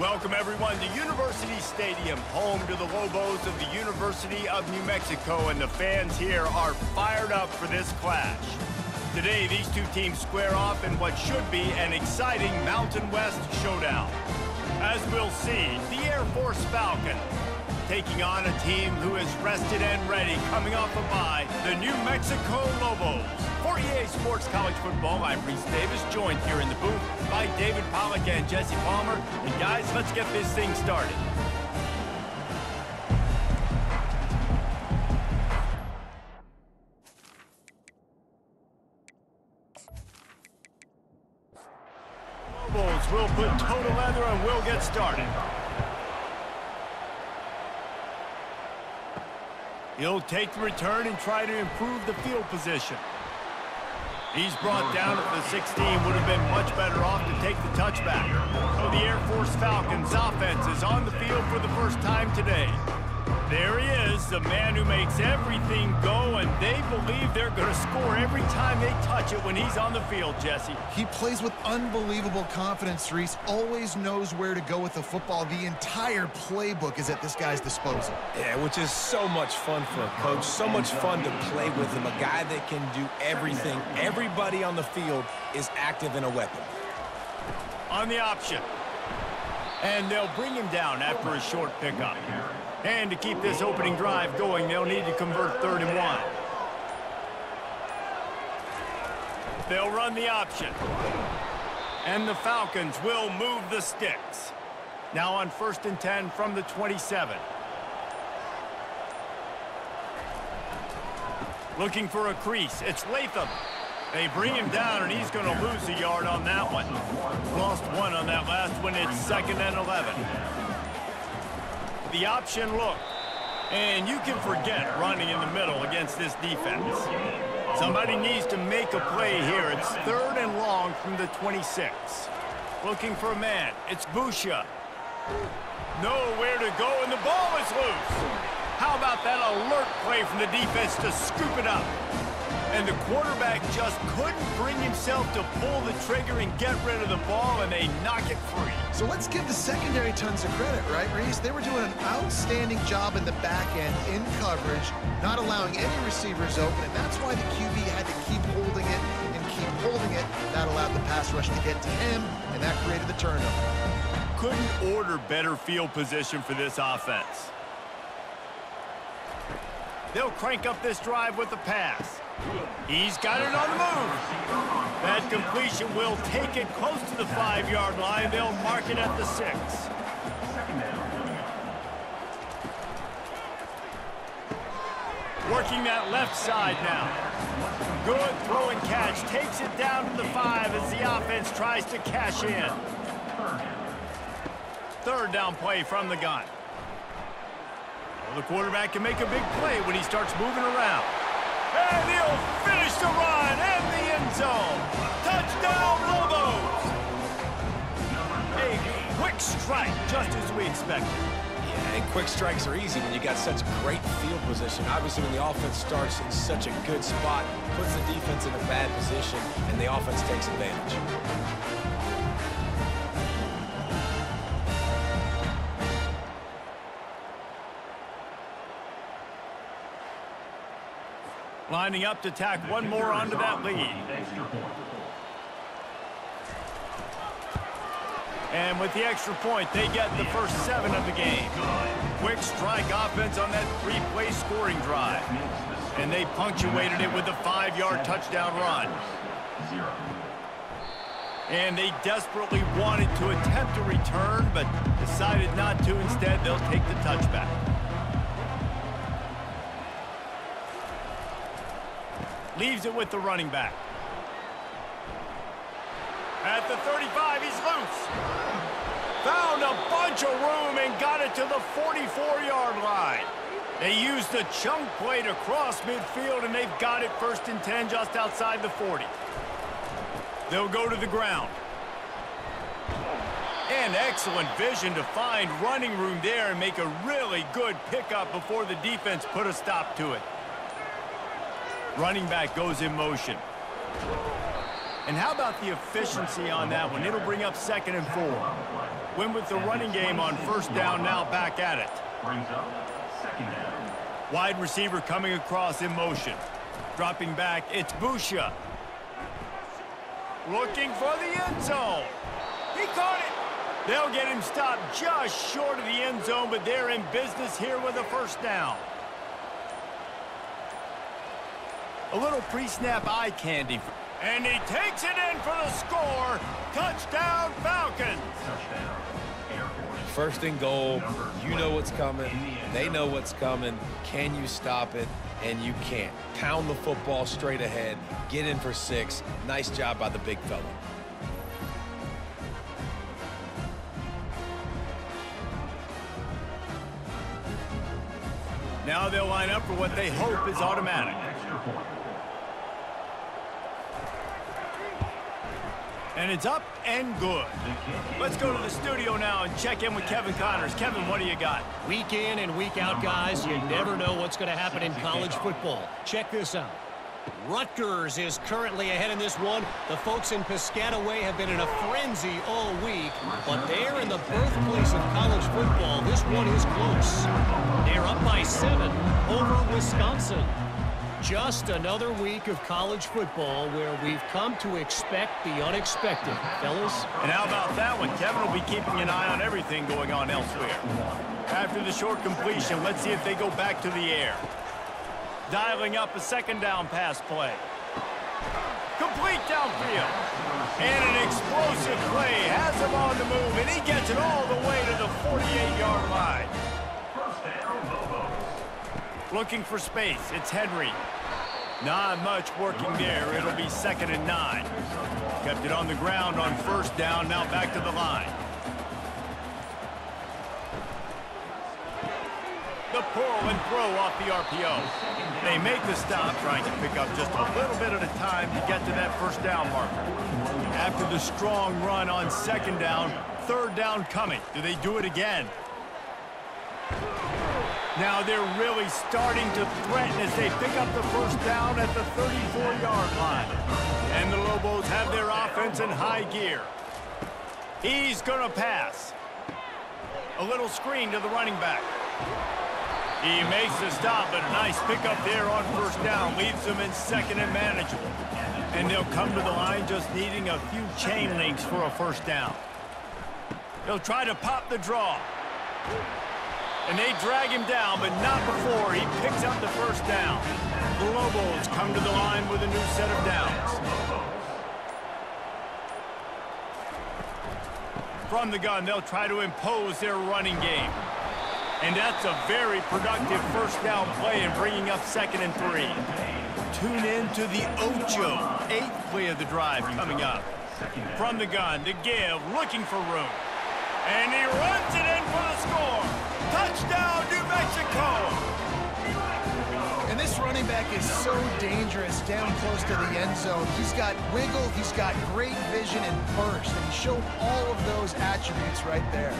Welcome everyone to University Stadium, home to the Lobos of the University of New Mexico, and the fans here are fired up for this clash. Today, these two teams square off in what should be an exciting Mountain West showdown. As we'll see, the Air Force Falcon taking on a team who is rested and ready coming off a bye, the New Mexico Lobos. For EA Sports College Football, I'm Reese Davis, joined here in the booth by David Pollack and Jesse Palmer. And guys, let's get this thing started. Will put total leather and we'll get started. He'll take the return and try to improve the field position. He's brought down at the 16, would have been much better off to take the touchback. So the Air Force Falcons offense is on the field for the first time today. There he is, the man who makes everything go, and they believe they're going to score every time they touch it when he's on the field, Jesse. He plays with unbelievable confidence, Reese. Always knows where to go with the football. The entire playbook is at this guy's disposal. Yeah, which is so much fun for a coach. So much fun to play with him. A guy that can do everything. Everybody on the field is active in a weapon. On the option. And they'll bring him down after a short pickup. And to keep this opening drive going, they'll need to convert third and one. They'll run the option. And the Falcons will move the sticks. Now on first and 10 from the 27. Looking for a crease. It's Latham. They bring him down, and he's going to lose a yard on that one. Lost one on that last one. It's second and 11 the option look. And you can forget running in the middle against this defense. Somebody needs to make a play here. It's third and long from the 26. Looking for a man. It's Busha. Nowhere to go, and the ball is loose. How about that alert play from the defense to scoop it up? And the quarterback just couldn't bring himself to pull the trigger and get rid of the ball, and they knock it free. So let's give the secondary tons of credit, right, Reese? They were doing an outstanding job in the back end, in coverage, not allowing any receivers open, and that's why the QB had to keep holding it and keep holding it. That allowed the pass rush to get to him, and that created the turnover. Couldn't order better field position for this offense. They'll crank up this drive with the pass. He's got it on the move. That completion will take it close to the five-yard line. They'll mark it at the six. Working that left side now. Good throw and catch. Takes it down to the five as the offense tries to cash in. Third down play from the gun. Well, the quarterback can make a big play when he starts moving around. And he'll finish the run and the end zone. Touchdown, Lobos! A quick strike, just as we expected. Yeah, and quick strikes are easy when you got such great field position. Obviously, when the offense starts in such a good spot, puts the defense in a bad position, and the offense takes advantage. Lining up to tack one more onto that lead. And with the extra point, they get the first seven of the game. Quick strike offense on that three-play scoring drive. And they punctuated it with a five-yard touchdown run. And they desperately wanted to attempt a return, but decided not to. Instead, they'll take the touchback. Leaves it with the running back. At the 35, he's loose. Found a bunch of room and got it to the 44-yard line. They used the chunk play to cross midfield, and they've got it first and 10 just outside the 40. They'll go to the ground. And excellent vision to find running room there and make a really good pickup before the defense put a stop to it. Running back goes in motion. And how about the efficiency on that one? It'll bring up second and four. Win with the running game on first down, now back at it. Brings up second down. Wide receiver coming across in motion. Dropping back, it's Busha. Looking for the end zone. He caught it. They'll get him stopped just short of the end zone, but they're in business here with a first down. A little pre-snap eye candy. And he takes it in for the score. Touchdown, Falcons. Touchdown. First and goal, you know what's coming. They know what's coming. Can you stop it? And you can't. Pound the football straight ahead. Get in for six. Nice job by the big fella. Now they'll line up for what they hope is automatic. And it's up and good. Let's go to the studio now and check in with Kevin Connors. Kevin, what do you got? Week in and week out, guys, you never know what's going to happen in college football. Check this out. Rutgers is currently ahead in this one. The folks in Piscataway have been in a frenzy all week, but they're in the birthplace of college football. This one is close. They're up by seven over Wisconsin. Just another week of college football where we've come to expect the unexpected, fellas. And how about that one? Kevin will be keeping an eye on everything going on elsewhere. After the short completion, let's see if they go back to the air. Dialing up a second down pass play. Complete downfield. And an explosive play has him on the move, and he gets it all the way to the 48-yard line. Looking for space. It's Henry. Not much working there. It'll be second and nine. Kept it on the ground on first down. Now back to the line. The pull and throw off the RPO. They make the stop, trying to pick up just a little bit at a time to get to that first down marker. After the strong run on second down, third down coming. Do they do it again? Now they're really starting to threaten as they pick up the first down at the 34-yard line. And the Lobos have their offense in high gear. He's going to pass. A little screen to the running back. He makes the stop, but a nice pickup there on first down. Leaves them in second and manageable. And they'll come to the line just needing a few chain links for a first down. They'll try to pop the draw. And they drag him down, but not before he picks up the first down. The Lobos come to the line with a new set of downs. From the gun, they'll try to impose their running game. And that's a very productive first down play in bringing up second and three. Tune in to the Ocho, eighth play of the drive coming up. From the gun, to give, looking for room. And he runs it in for the score. Touchdown, New Mexico! And this running back is so dangerous down close to the end zone. He's got wiggle, he's got great vision and burst, and he showed all of those attributes right there.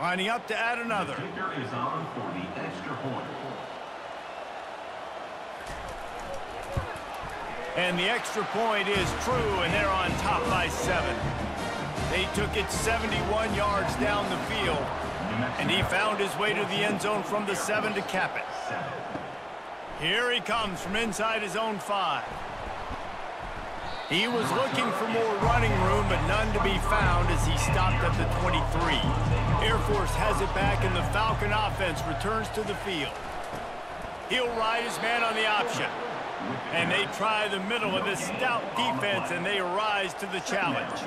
Lining up to add another. The kicker is on for the extra point. And the extra point is true, and they're on top by seven. They took it 71 yards down the field, and he found his way to the end zone from the seven to cap it. Here he comes from inside his own five. He was looking for more running room, but none to be found as he stopped at the 23. Air Force has it back, and the Falcon offense returns to the field. He'll ride his man on the option. And they try the middle of this stout defense, and they rise to the challenge.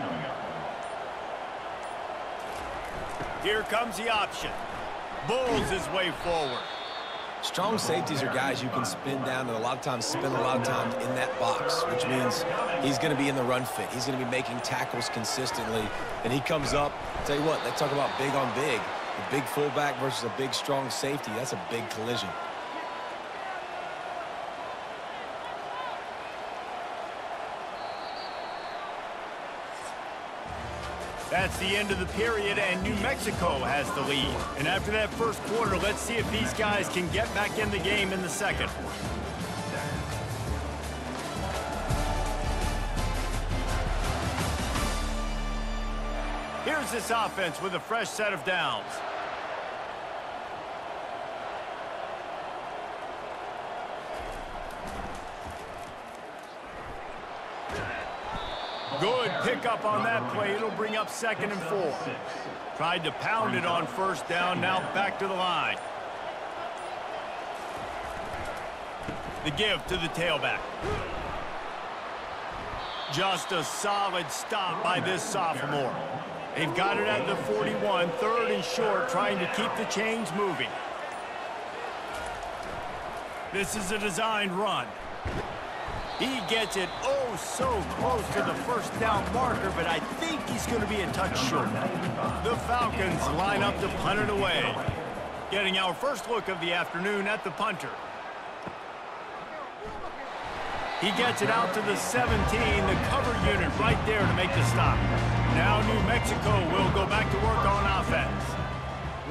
Here comes the option. Bulls his way forward. Strong safeties are guys you can spin down and a lot of times spend a lot of time in that box, which means he's going to be in the run fit. He's going to be making tackles consistently. And he comes up, tell you what, they talk about big on big. A big fullback versus a big, strong safety, that's a big collision. That's the end of the period, and New Mexico has the lead. And after that first quarter, let's see if these guys can get back in the game in the second. Here's this offense with a fresh set of downs. Good pickup on that play. It'll bring up second and four. Tried to pound it on first down. Now back to the line. The give to the tailback. Just a solid stop by this sophomore. They've got it at the 41, third and short, trying to keep the chains moving. This is a designed run. He gets it oh so close to the first down marker, but I think he's going to be a touch short. The Falcons line up to punt it away. Getting our first look of the afternoon at the punter. He gets it out to the 17, the cover unit right there to make the stop. Now New Mexico will go back to work on offense.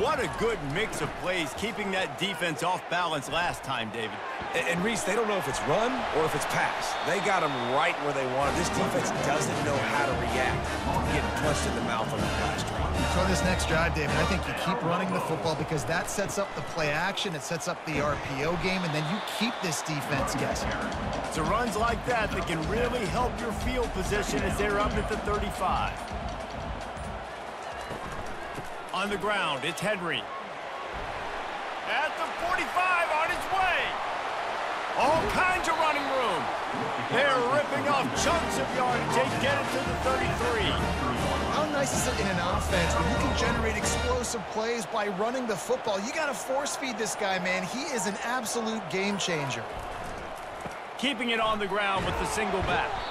What a good mix of plays, keeping that defense off balance last time, David. And, and Reese, they don't know if it's run or if it's pass. They got them right where they want it. This defense doesn't know how to react getting punched in the mouth on that last drive. So this next drive, David, I think you keep running the football because that sets up the play action, it sets up the RPO game, and then you keep this defense guessing. It's a runs like that that can really help your field position as they're up at the 35. On the ground, it's Henry. At the 45, on his way. All kinds of running room. They're ripping off chunks of yardage. They get it to the 33. How nice is it in an offense when you can generate explosive plays by running the football? You got to force feed this guy, man. He is an absolute game changer. Keeping it on the ground with the single back.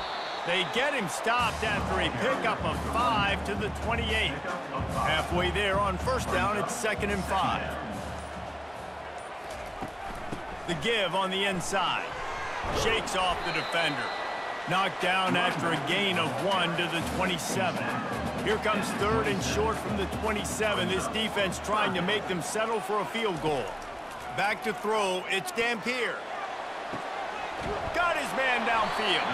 They get him stopped after a pickup of five to the 28. Halfway there on first down, it's second and five. The give on the inside. Shakes off the defender. Knocked down after a gain of one to the 27. Here comes third and short from the 27. This defense trying to make them settle for a field goal. Back to throw, it's Dampier. Got his man downfield.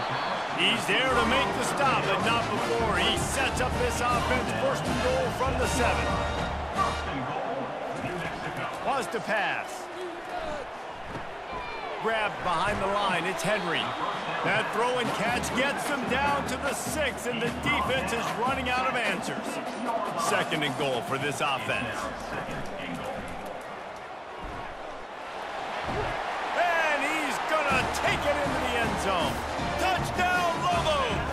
He's there to make the stop, but not before he sets up this offense first and goal from the seven. Was to pass. Grabbed behind the line, it's Henry. That throw and catch gets them down to the six, and the defense is running out of answers. Second and goal for this offense. And he's it into the end zone. Touchdown, Lobos!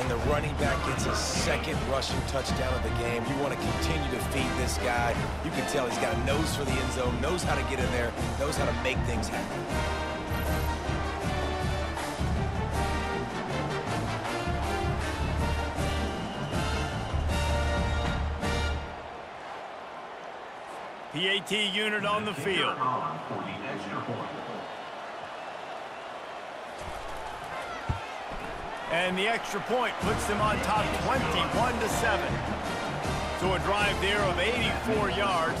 And the running back gets his second rushing touchdown of the game. You want to continue to feed this guy. You can tell he's got a nose for the end zone, knows how to get in there, knows how to make things happen. PAT unit on the field. On for the extra point. And the extra point puts them on top 21 to 7. So a drive there of 84 yards.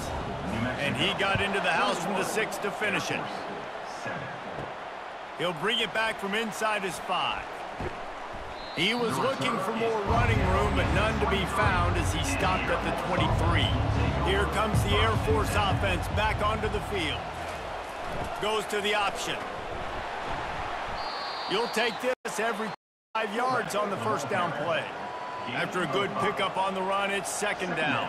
And he got into the house from the six to finish it. He'll bring it back from inside his five. He was looking for more running room, but none to be found as he stopped at the 23. Here comes the Air Force offense back onto the field. Goes to the option. You'll take this every five yards on the first down play. After a good pickup on the run, it's second down.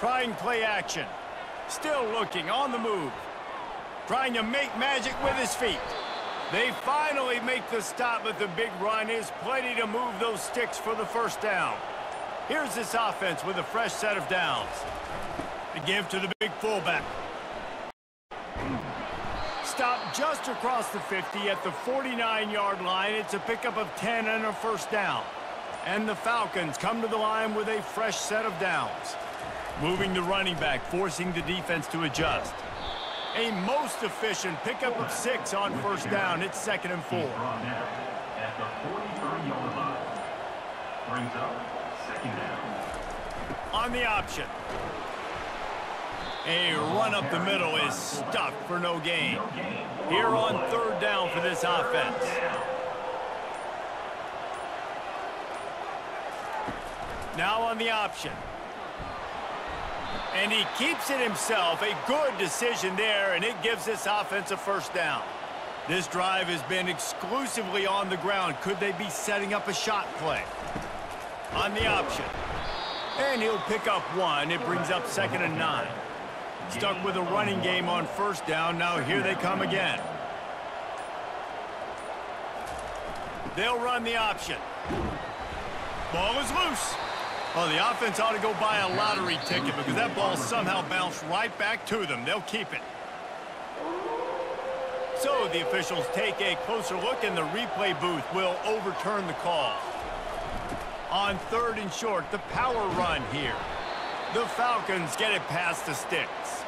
Trying play action. Still looking on the move. Trying to make magic with his feet. They finally make the stop, but the big run is plenty to move those sticks for the first down. Here's this offense with a fresh set of downs. The give to the big fullback. Stop just across the 50 at the 49-yard line. It's a pickup of 10 and a first down. And the Falcons come to the line with a fresh set of downs. Moving the running back, forcing the defense to adjust. A most efficient pickup of six on first down. It's second and four. At the 43-yard line. Brings up second down. On the option. A run up the middle is stuffed for no gain. Here on third down for this offense. Now on the option. And he keeps it himself. A good decision there, and it gives this offense a first down. This drive has been exclusively on the ground. Could they be setting up a shot play? On the option. And he'll pick up one. It brings up second and nine. Stuck with a running game on first down. Now here they come again. They'll run the option. Ball is loose. Well, the offense ought to go buy a lottery ticket because that ball somehow bounced right back to them. They'll keep it. So the officials take a closer look and the replay booth will overturn the call. On third and short, the power run here. The Falcons get it past the sticks.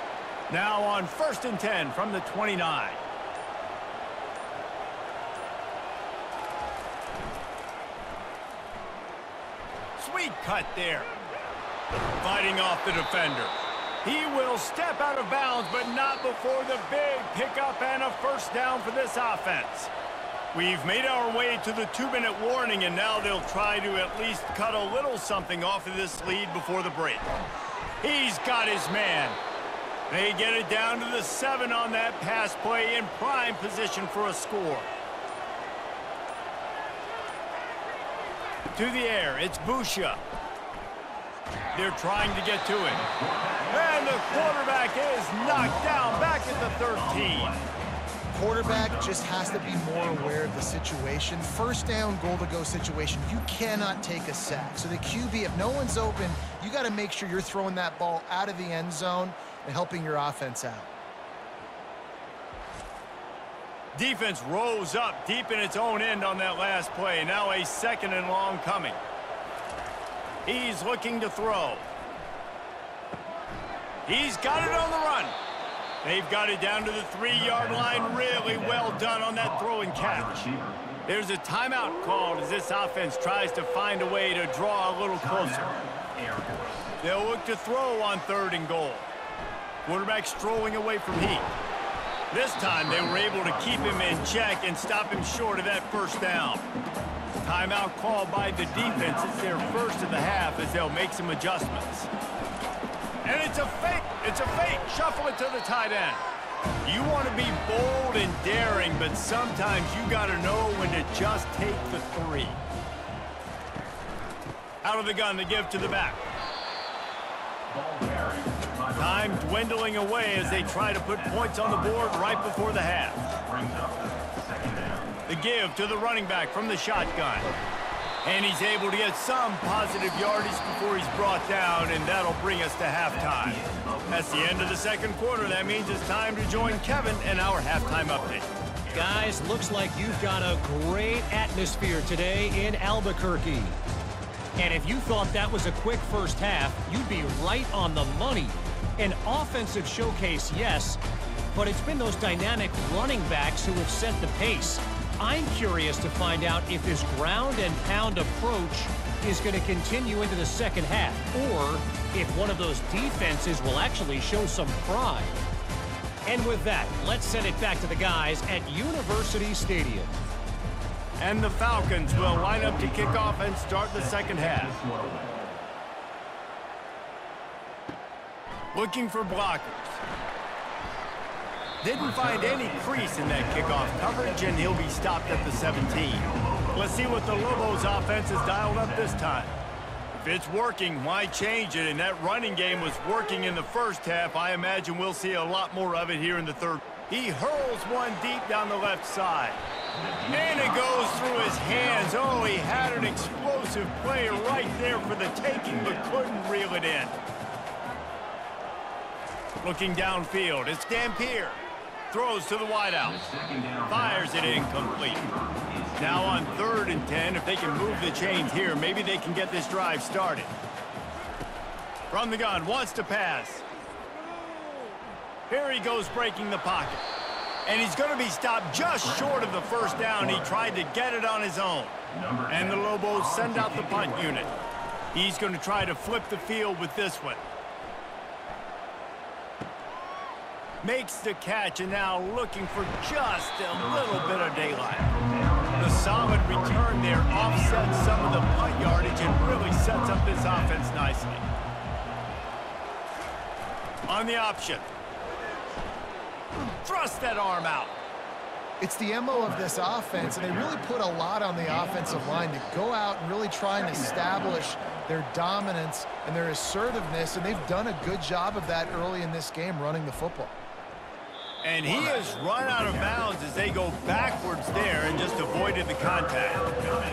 Now on first and 10 from the 29. Sweet cut there. Fighting off the defender. He will step out of bounds, but not before the big pickup and a first down for this offense. We've made our way to the two-minute warning, and now they'll try to at least cut a little something off of this lead before the break. He's got his man. They get it down to the seven on that pass play in prime position for a score. To the air, it's Busha. They're trying to get to it. And the quarterback is knocked down back at the 13. Quarterback just has to be more aware of the situation. First down, goal to go situation. You cannot take a sack. So the QB, if no one's open, you got to make sure you're throwing that ball out of the end zone and helping your offense out. Defense rose up deep in its own end on that last play. Now a second and long coming. He's looking to throw. He's got it on the run. They've got it down to the three-yard line. Really well done on that throw and catch. There's a timeout called as this offense tries to find a way to draw a little closer. They'll look to throw on third and goal. Quarterback strolling away from heat. This time they were able to keep him in check and stop him short of that first down. Timeout called by the defense. It's their first of the half as they'll make some adjustments. And it's a fake. It's a fake. Shuffle it to the tight end. You want to be bold and daring, but sometimes you got to know when to just take the three. Out of the gun to give to the back. Time dwindling away as they try to put points on the board right before the half. The give to the running back from the shotgun. And he's able to get some positive yardage before he's brought down, and that'll bring us to halftime. That's the end of the second quarter. That means it's time to join Kevin in our halftime update. Guys, looks like you've got a great atmosphere today in Albuquerque. And if you thought that was a quick first half, you'd be right on the money. An offensive showcase, yes, but it's been those dynamic running backs who have set the pace. I'm curious to find out if this ground and pound approach is going to continue into the second half, or if one of those defenses will actually show some pride. And with that, let's send it back to the guys at University Stadium. And the Falcons will line up to kick off and start the second half. Looking for blockers. Didn't find any crease in that kickoff coverage, and he'll be stopped at the 17. Let's see what the Lobos offense has dialed up this time. If it's working, why change it? And that running game was working in the first half. I imagine we'll see a lot more of it here in the third. He hurls one deep down the left side. And it goes through his hands. Oh, he had an explosive play right there for the taking, but couldn't reel it in. Looking downfield, it's Dampier. Throws to the wideout. Fires it incomplete. Now on third and 10, if they can move the chains here, maybe they can get this drive started. From the gun, wants to pass. Here he goes breaking the pocket. And he's going to be stopped just short of the first down. He tried to get it on his own. And the Lobos send out the punt unit. He's going to try to flip the field with this one. Makes the catch and now looking for just a little bit of daylight. The solid return there offsets some of the punt yardage and really sets up this offense nicely. On the option. Thrust that arm out. It's the MO of this offense, and they really put a lot on the offensive line to go out and really try and establish their dominance and their assertiveness, and they've done a good job of that early in this game running the football. And he has run out of bounds as they go backwards there and just avoided the contact.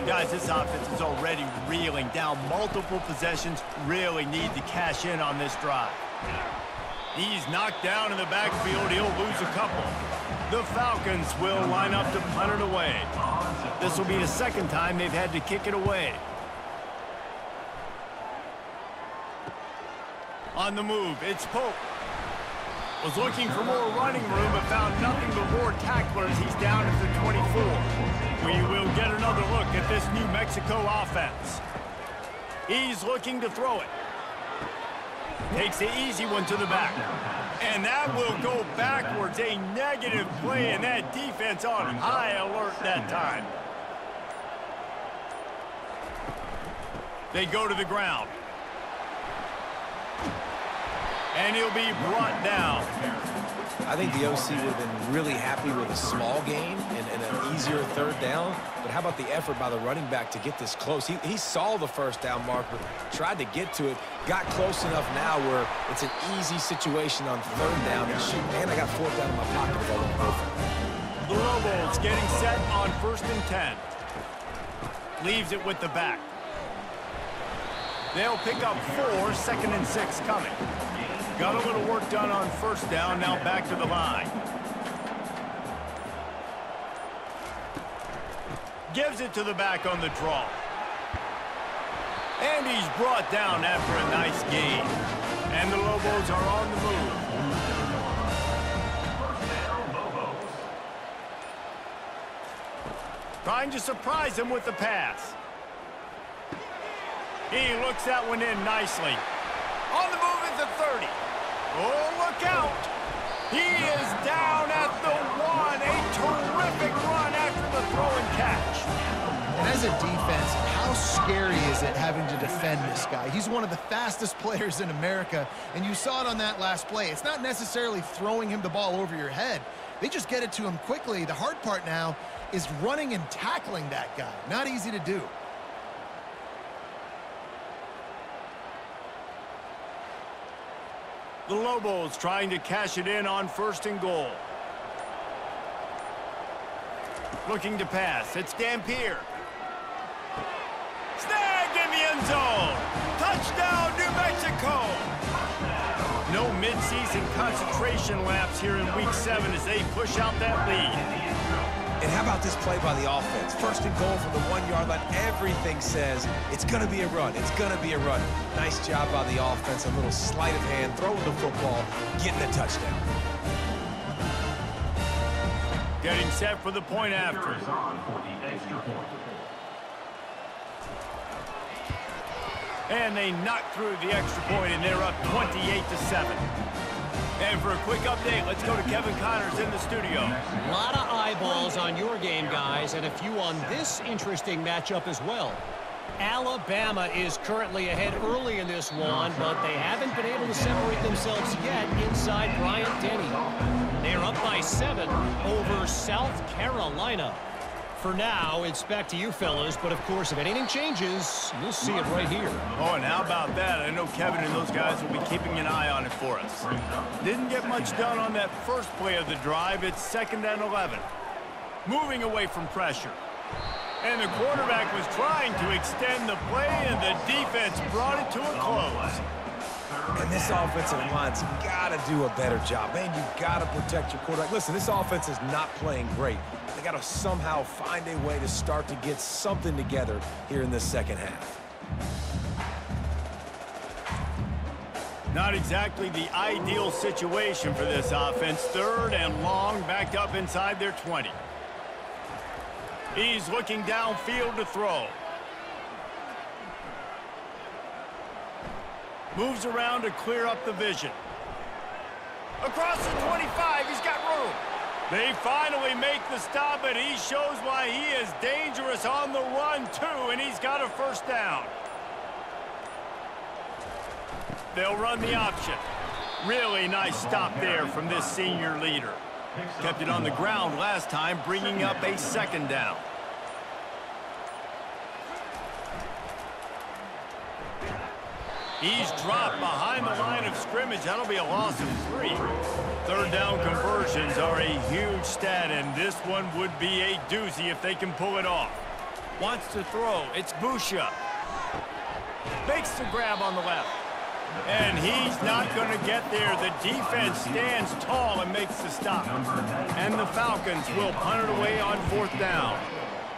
Guys, this offense is already reeling down multiple possessions, really need to cash in on this drive. He's knocked down in the backfield. He'll lose a couple. The Falcons will line up to punt it away. This will be the second time they've had to kick it away. On the move, it's Pope. Was looking for more running room, but found nothing but more tacklers. He's down at the 24. We will get another look at this New Mexico offense. He's looking to throw it. Takes the easy one to the back. And that will go backwards. A negative play, and that defense on high alert that time. They go to the ground. And he'll be brought down. I think the OC would have been really happy with a small gain and, and, an easier third down. But how about the effort by the running back to get this close? He, he saw the first down marker, tried to get to it, got close enough now where it's an easy situation on third down. And shoot, man, I got fourth down in my pocket if I want go. The Lobos getting set on first and 10. Leaves it with the back. They'll pick up four, second and six coming. Got a little work done on first down, now back to the line. Gives it to the back on the draw. And he's brought down after a nice gain. And the Lobos are on the move. Trying to surprise him with the pass. He looks that one in nicely. On the move at the 30. Oh, look out. He is down at the one. A terrific run after the throw and catch. And as a defense, how scary is it having to defend this guy? He's one of the fastest players in America, and you saw it on that last play. It's not necessarily throwing him the ball over your head. They just get it to him quickly. The hard part now is running and tackling that guy. Not easy to do. The Lobos trying to cash it in on first and goal. Looking to pass. It's Dampier. Snagged in the end zone. Touchdown, New Mexico. No midseason concentration laps here in week seven as they push out that lead. And how about this play by the offense? First and goal from the one-yard line. Everything says it's going to be a run. It's going to be a run. Nice job by the offense. A little sleight of hand, throwing the football, getting a touchdown. Getting set for the point after. And they knock through the extra point, and they're up 28 to 7. And for a quick update, let's go to Kevin Connors in the studio. A lot of eyeballs on your game, guys, and a few on this interesting matchup as well. Alabama is currently ahead early in this one, but they haven't been able to separate themselves yet inside Bryant-Denny. They're up by seven over South Carolina. For now, it's back to you fellas, but of course, if anything changes, you'll see it right here. Oh, and how about that? I know Kevin and those guys will be keeping an eye on it for us. Didn't get much done on that first play of the drive. It's second and 11. Moving away from pressure. And the quarterback was trying to extend the play, and the defense brought it to a close. And this offensive line's got to do a better job. Man, you got to protect your quarterback. Listen, this offense is not playing great. They got to somehow find a way to start to get something together here in this second half. Not exactly the ideal situation for this offense. Third and long, backed up inside their 20. He's looking downfield to throw. Moves around to clear up the vision. Across the 25, he's got room. They finally make the stop, and he shows why he is dangerous on the run, too, and he's got a first down. They'll run the option. Really nice stop there from this senior leader. Kept it on the ground last time, bringing up a second down. He's dropped behind the line of scrimmage. That'll be a loss of three. Third down conversions are a huge stat, and this one would be a doozy if they can pull it off. Wants to throw. It's Busha. Makes the grab on the left. And he's not going to get there. The defense stands tall and makes the stop. And the Falcons will punt it away on fourth down.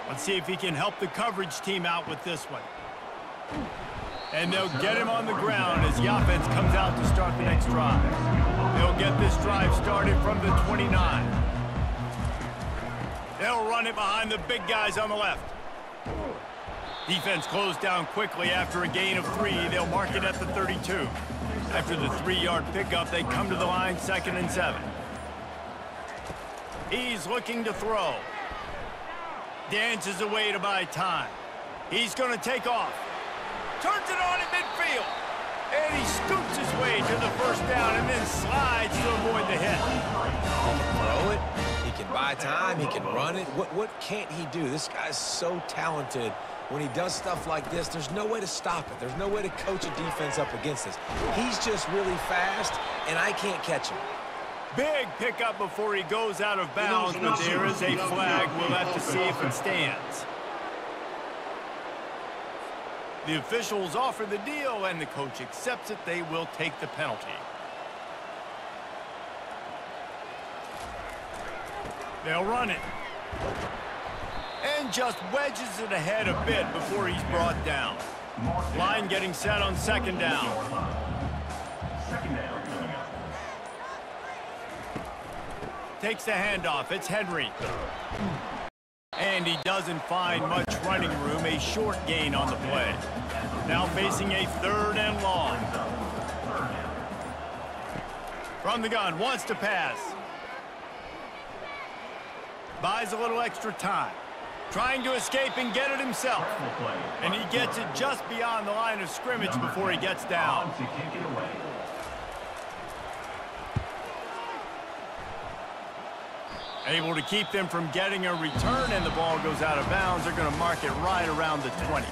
Let's see if he can help the coverage team out with this one. And they'll get him on the ground as offense comes out to start the next drive. They'll get this drive started from the 29. They'll run it behind the big guys on the left. Defense closed down quickly after a gain of three. They'll mark it at the 32. After the three-yard pickup, they come to the line second and seven. He's looking to throw. Dances away to buy time. He's going to take off. Turns it on in midfield. And he scoots his way to the first down and then slides to avoid the hit. He can throw it. He can buy time. He can run it. What, what can't he do? This guy's so talented. When he does stuff like this, there's no way to stop it. There's no way to coach a defense up against this. He's just really fast, and I can't catch him. Big pickup before he goes out of bounds, but there is a flag. We'll have to see if it stands. The officials offer the deal, and the coach accepts it. They will take the penalty. They'll run it. And just wedges it ahead a bit before he's brought down. Line getting set on second down. Second down. Takes the handoff. It's Henry. And he doesn't find much running room. A short gain on the play. Now facing a third and long. From the gun, wants to pass. Buys a little extra time. Trying to escape and get it himself. And he gets it just beyond the line of scrimmage before he gets down. To kick it away. Able to keep them from getting a return, and the ball goes out of bounds. They're going to mark it right around the 20.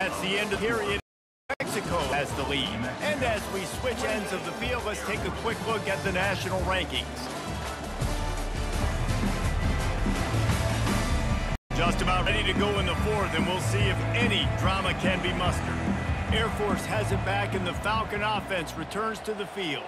That's the end of the period. Mexico has the lead. And as we switch ends of the field, let's take a quick look at the national rankings. Just about ready to go in the fourth, and we'll see if any drama can be mustered. Air Force has it back, and the Falcon offense returns to the field.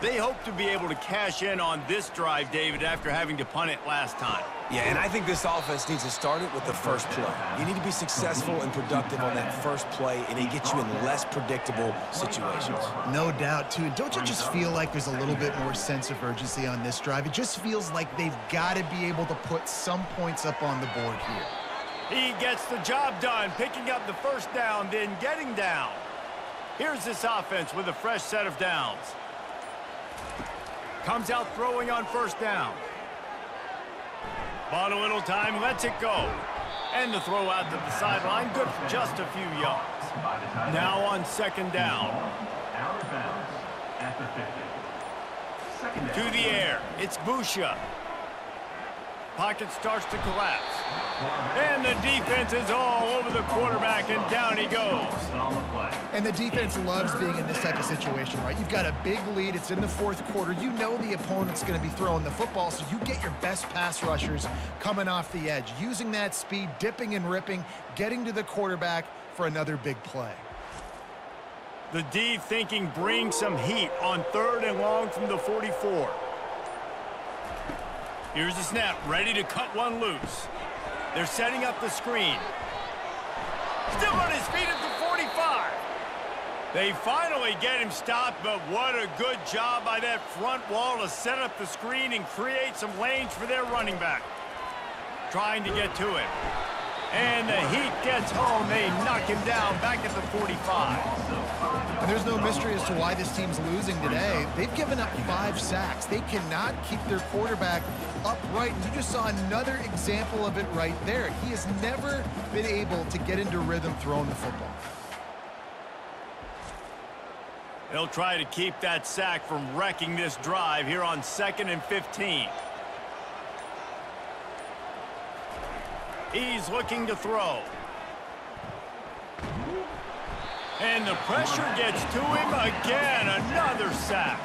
They hope to be able to cash in on this drive, David, after having to punt it last time. Yeah, and I think this offense needs to start it with the first play. You need to be successful and productive on that first play, and it gets you in less predictable situations. No doubt, too. Don't you just feel like there's a little bit more sense of urgency on this drive? It just feels like they've got to be able to put some points up on the board here. He gets the job done, picking up the first down, then getting down. Here's this offense with a fresh set of downs. Comes out throwing on first down. Bought a little time, lets it go. And the throw out to the sideline, good for just a few yards. Now on second down. out of bounds at the 50. To the air, it's Busha. Pocket starts to collapse. And the defense is all over the quarterback, and down he goes. On the play. And the defense loves being in this type of situation, right? You've got a big lead. It's in the fourth quarter. You know the opponent's going to be throwing the football, so you get your best pass rushers coming off the edge, using that speed, dipping and ripping, getting to the quarterback for another big play. The D thinking brings some heat on third and long from the 44. Here's the snap, ready to cut one loose. They're setting up the screen. Still on his feet at the 45. They finally get him stopped, but what a good job by that front wall to set up the screen and create some lanes for their running back. Trying to get to him. And the Heat gets home. They knock him down back at the 45. And there's no mystery as to why this team's losing today. They've given up five sacks. They cannot keep their quarterback upright. And you just saw another example of it right there. He has never been able to get into rhythm throwing the football. They'll try to keep that sack from wrecking this drive here on second and 15. He's looking to throw. And the pressure gets to him again. Another sack.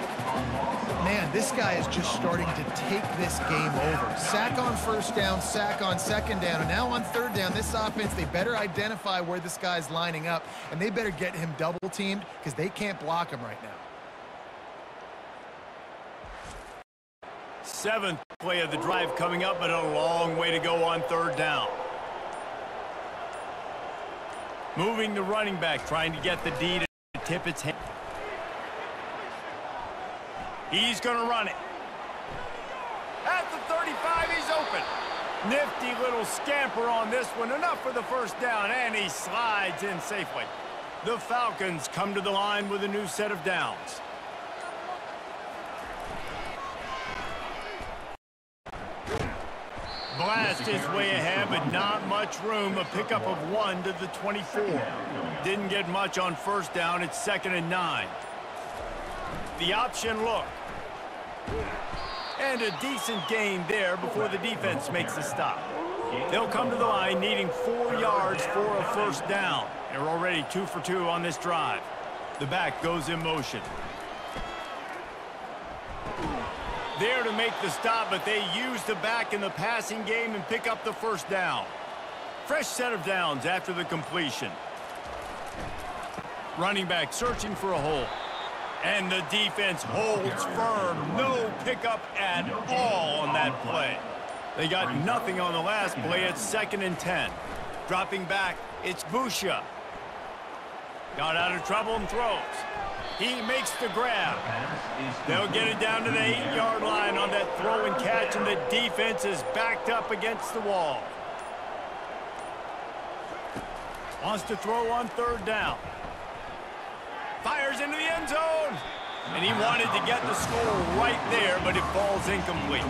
Man, this guy is just starting to take this game over. Sack on first down, sack on second down, and now on third down, this offense, they better identify where this guy's lining up, and they better get him double-teamed because they can't block him right now. Seventh play of the drive coming up, but a long way to go on third down. Moving the running back, trying to get the D to tip its hand. He's going to run it. At the 35, he's open. Nifty little scamper on this one. Enough for the first down, and he slides in safely. The Falcons come to the line with a new set of downs. Blast is way ahead, but not much room. A pickup of one to the 24. Didn't get much on first down. It's second and nine. The option look. And a decent gain there before the defense makes the stop. They'll come to the line needing four yards for a first down. They're already two for two on this drive. The back goes in motion. There to make the stop, but they use the back in the passing game and pick up the first down. Fresh set of downs after the completion. Running back searching for a hole. And the defense holds firm. No pickup at all on that play. They got nothing on the last play. It's second and 10. Dropping back, it's Busha. Got out of trouble and throws. He makes the grab. They'll get it down to the eight-yard line on that throw and catch, and the defense is backed up against the wall. Wants to throw on third down. Fires into the end zone. And he wanted to get the score right there, but it falls incomplete.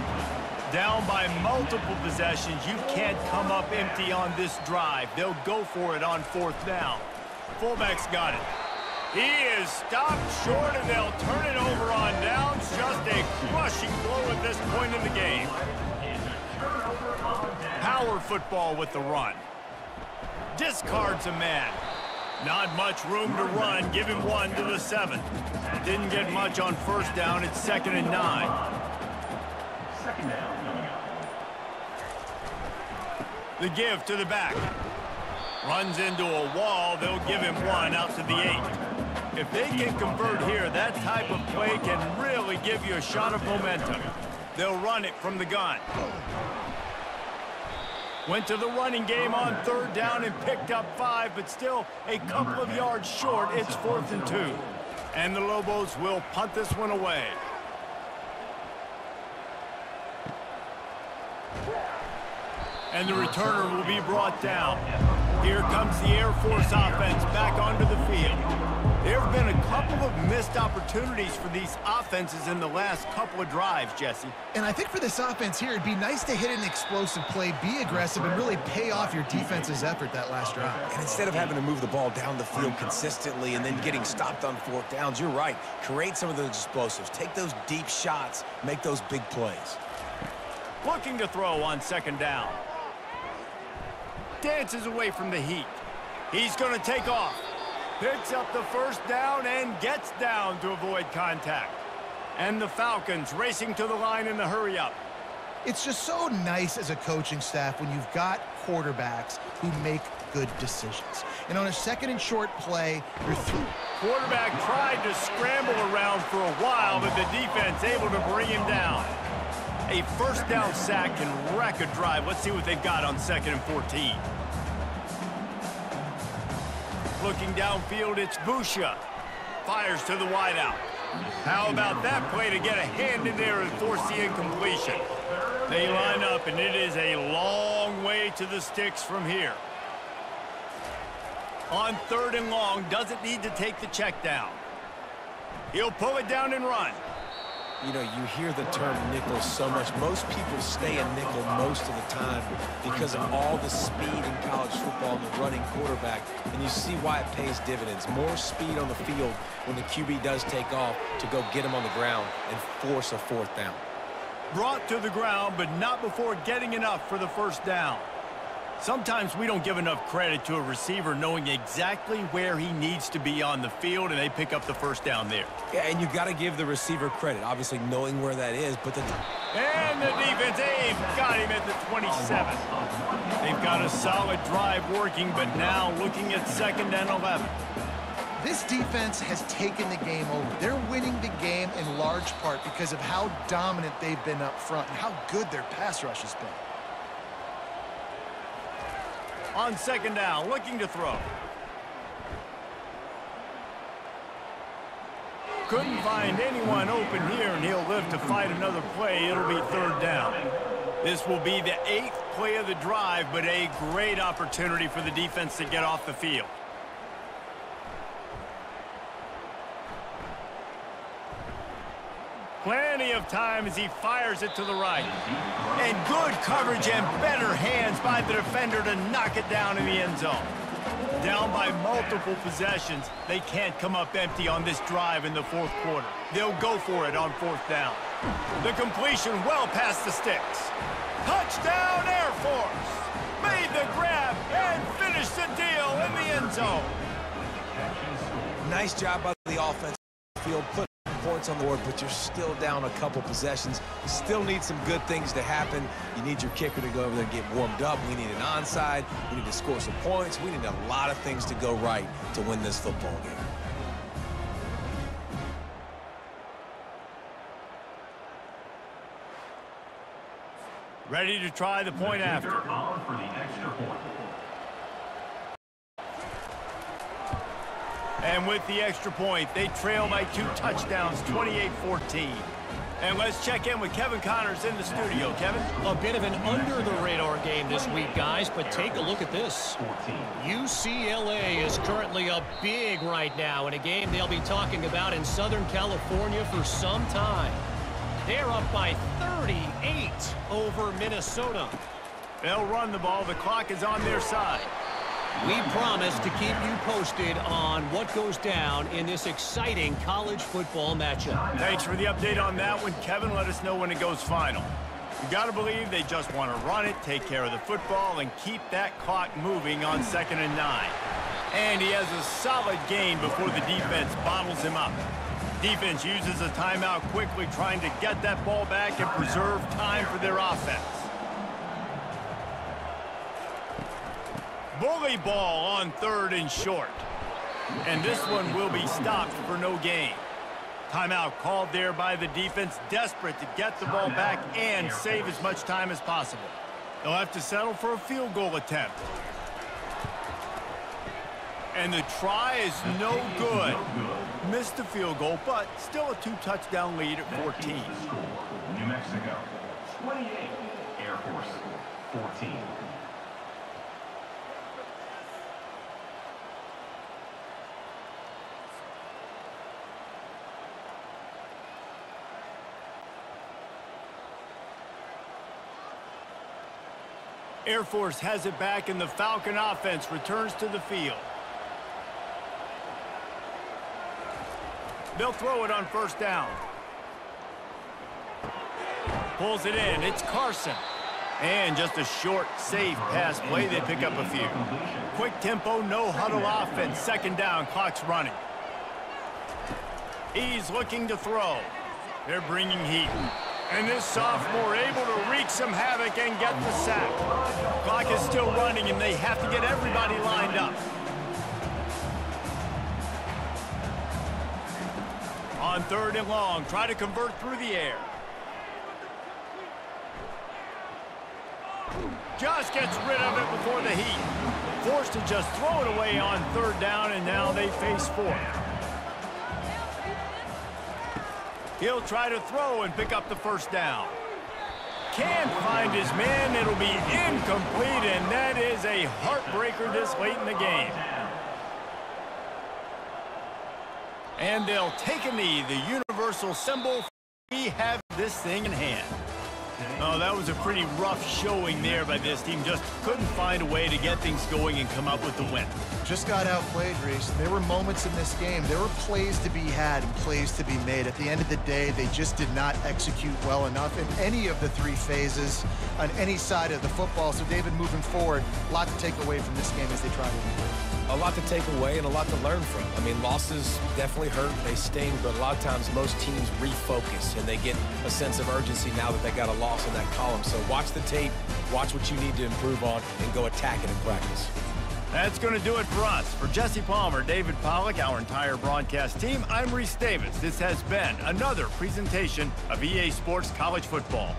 Down by multiple possessions, you can't come up empty on this drive. They'll go for it on fourth down. Fullback's got it. He is stopped short, and they'll turn it over on downs. Just a crushing blow at this point in the game. Power football with the run. Discards a man. Not much room to run. Give him one to the seven. Didn't get much on first down. It's second and nine. Second down coming up. The give to the back. Runs into a wall. They'll give him one out to the eight. If they can convert here, that type of play can really give you a shot of momentum. They'll run it from the gun. Went to the running game on third down and picked up five, but still a couple of yards short. It's fourth and two. And the Lobos will punt this one away. And the returner will be brought down. Here comes the Air Force offense back onto the field. There have been a couple of missed opportunities for these offenses in the last couple of drives, Jesse. And I think for this offense here, it'd be nice to hit an explosive play, be aggressive, and really pay off your defense's effort that last drive. And instead of having to move the ball down the field consistently and then getting stopped on fourth downs, you're right. Create some of those explosives. Take those deep shots. Make those big plays. Looking to throw on second down. Dances away from the heat. He's going to take off. Picks up the first down and gets down to avoid contact. And the Falcons racing to the line in the hurry up. It's just so nice as a coaching staff when you've got quarterbacks who make good decisions. And on a second and short play, you're through. Quarterback tried to scramble around for a while, but the defense able to bring him down. A first down sack can wreck a drive. Let's see what they've got on second and 14. Looking downfield, it's Busha. fires to the wideout. How about that play to get a hand in there and force the incompletion? They line up, and it is a long way to the sticks from here. On third and long, doesn't need to take the check down. He'll pull it down and run. You know, you hear the term nickel so much. Most people stay a nickel most of the time because of all the speed in college football and the running quarterback. And you see why it pays dividends. More speed on the field when the QB does take off to go get him on the ground and force a fourth down. Brought to the ground, but not before getting enough for the first down. Sometimes we don't give enough credit to a receiver knowing exactly where he needs to be on the field, and they pick up the first down there. Yeah, and you got to give the receiver credit, obviously knowing where that is. But the and the defense, they've got him at the 27. They've got a solid drive working, but now looking at second and 11. This defense has taken the game over. They're winning the game in large part because of how dominant they've been up front and how good their pass rush has been. On second down, looking to throw. Couldn't find anyone open here, and he'll live to fight another play. It'll be third down. This will be the eighth play of the drive, but a great opportunity for the defense to get off the field. Plenty of time as he fires it to the right. And good coverage and better hands by the defender to knock it down in the end zone. Down by multiple possessions, they can't come up empty on this drive in the fourth quarter. They'll go for it on fourth down. The completion well past the sticks. Touchdown Air Force! Made the grab and finished the deal in the end zone. Nice job by the offense field. Put points on the board, but you're still down a couple possessions. You still need some good things to happen. You need your kicker to go over there and get warmed up. We need an onside. We need to score some points. We need a lot of things to go right to win this football game. Ready to try the point after. On for the extra point. And with the extra point, they trail by two touchdowns, 28-14. And let's check in with Kevin Connors in the studio. Kevin? A bit of an under-the-radar game this week, guys, but take a look at this. UCLA is currently up big right now in a game they'll be talking about in Southern California for some time. They're up by 38 over Minnesota. They'll run the ball. The clock is on their side. We promise to keep you posted on what goes down in this exciting college football matchup. Thanks for the update on that one. Kevin, let us know when it goes final. You got to believe they just want to run it, take care of the football, and keep that clock moving on second and nine. And he has a solid gain before the defense bottles him up. Defense uses a timeout quickly, trying to get that ball back and preserve time for their offense. Bully ball on third and short. And this one will be stopped for no gain. Timeout called there by the defense, desperate to get the ball back and save as much time as possible. They'll have to settle for a field goal attempt. And the try is no good. Missed the field goal, but still a two-touchdown lead at 14. New Mexico, 28. Air Force, 14. Air Force has it back, and the Falcon offense returns to the field. They'll throw it on first down. Pulls it in. It's Carson. And just a short, safe pass play. They pick up a few. Quick tempo, no huddle offense. Second down, clock's running. He's looking to throw. They're bringing heat. And this sophomore able to wreak some havoc and get the sack. Clock is still running, and they have to get everybody lined up. On third and long, try to convert through the air. Just gets rid of it before the heat. Forced to just throw it away on third down, and now they face fourth. He'll try to throw and pick up the first down. Can't find his man. It'll be incomplete, and that is a heartbreaker this late in the game. And they'll take a knee, the universal symbol. We have this thing in hand. Oh, that was a pretty rough showing there by this team. Just couldn't find a way to get things going and come up with the win. Just got outplayed, Reese. There were moments in this game. There were plays to be had and plays to be made. At the end of the day, they just did not execute well enough in any of the three phases on any side of the football. So, David, moving forward, a lot to take away from this game as they try to improve a lot to take away and a lot to learn from. I mean, losses definitely hurt, they sting, but a lot of times most teams refocus and they get a sense of urgency now that they got a loss in that column. So watch the tape, watch what you need to improve on, and go attack it in practice. That's going to do it for us. For Jesse Palmer, David Pollack, our entire broadcast team, I'm Reese Davis. This has been another presentation of EA Sports College Football.